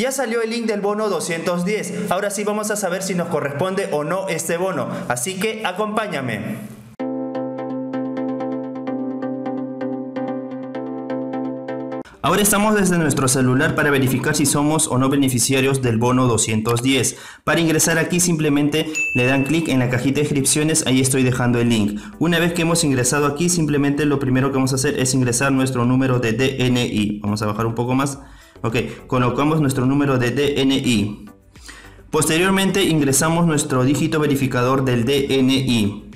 Ya salió el link del bono 210. Ahora sí vamos a saber si nos corresponde o no este bono. Así que acompáñame. Ahora estamos desde nuestro celular para verificar si somos o no beneficiarios del bono 210. Para ingresar aquí simplemente le dan clic en la cajita de descripciones, ahí estoy dejando el link. Una vez que hemos ingresado aquí, simplemente lo primero que vamos a hacer es ingresar nuestro número de DNI. Vamos a bajar un poco más. Ok, colocamos nuestro número de DNI. Posteriormente ingresamos nuestro dígito verificador del DNI.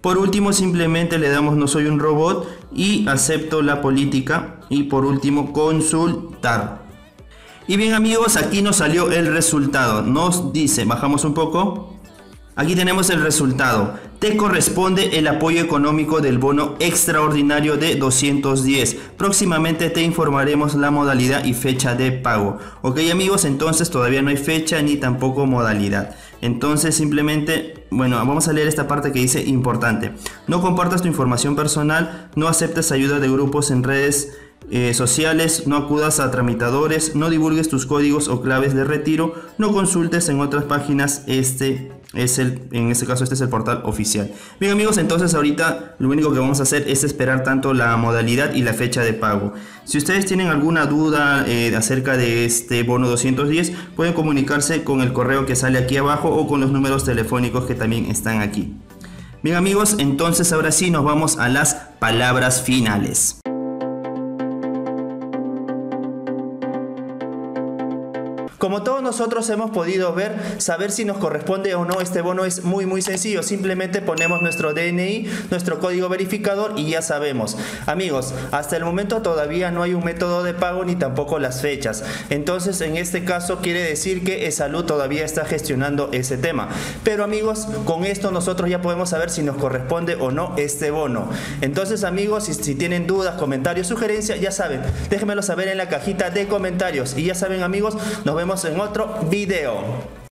Por último, simplemente le damos no soy un robot y acepto la política. Y por último, consultar. Y bien amigos, aquí nos salió el resultado. Nos dice, bajamos un poco. Aquí tenemos el resultado. Te corresponde el apoyo económico del bono extraordinario de 210. Próximamente te informaremos la modalidad y fecha de pago. Ok amigos, entonces todavía no hay fecha ni tampoco modalidad. Entonces simplemente, bueno, vamos a leer esta parte que dice importante. No compartas tu información personal, no aceptes ayuda de grupos en redes eh, sociales, no acudas a tramitadores, no divulgues tus códigos o claves de retiro, no consultes en otras páginas, este es el, en este caso este es el portal oficial. Bien amigos, entonces ahorita lo único que vamos a hacer es esperar tanto la modalidad y la fecha de pago. Si ustedes tienen alguna duda eh, acerca de este bono 210, pueden comunicarse con el correo que sale aquí abajo o con los números telefónicos que también están aquí. Bien amigos, entonces ahora sí nos vamos a las palabras finales. Como todos nosotros hemos podido ver, saber si nos corresponde o no este bono es muy muy sencillo. Simplemente ponemos nuestro DNI, nuestro código verificador y ya sabemos. Amigos, hasta el momento todavía no hay un método de pago ni tampoco las fechas. Entonces, en este caso quiere decir que Salud todavía está gestionando ese tema. Pero amigos, con esto nosotros ya podemos saber si nos corresponde o no este bono. Entonces, amigos, si, si tienen dudas, comentarios, sugerencias, ya saben, déjenmelo saber en la cajita de comentarios. Y ya saben, amigos, nos vemos en otro video.